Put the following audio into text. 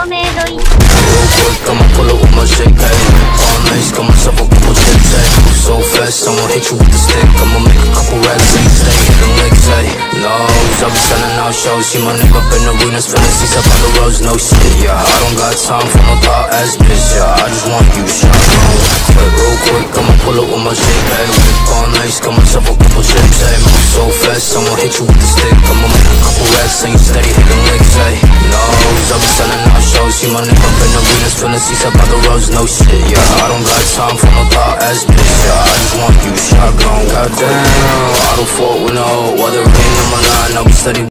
Quick, I'ma pull up with my shake, All nice, got myself a couple chips, Move so fast, I'ma hit you with the stick. I'ma make a couple racks, hey. Stay hitting licks, hey. Nose, I'll be selling out shows. See my name up in arenas, filling seats up on the roads, no shit, yeah. I don't got time for no thought ass bitch, yeah. I just want you shotgun Quick, real quick, I'ma pull up with my shake, hey. All nice, got myself a couple chips, hey. Move so fast, I'ma hit you with the stick. I'ma make a couple racks, hey. Steady See my up in arenas, filling seats up on the roads, no shit, yeah. I don't got time for no thought ass bitch, yeah. I just want you shotgun Goddamn, I don't fuck with no other rain in my line, I'll be steady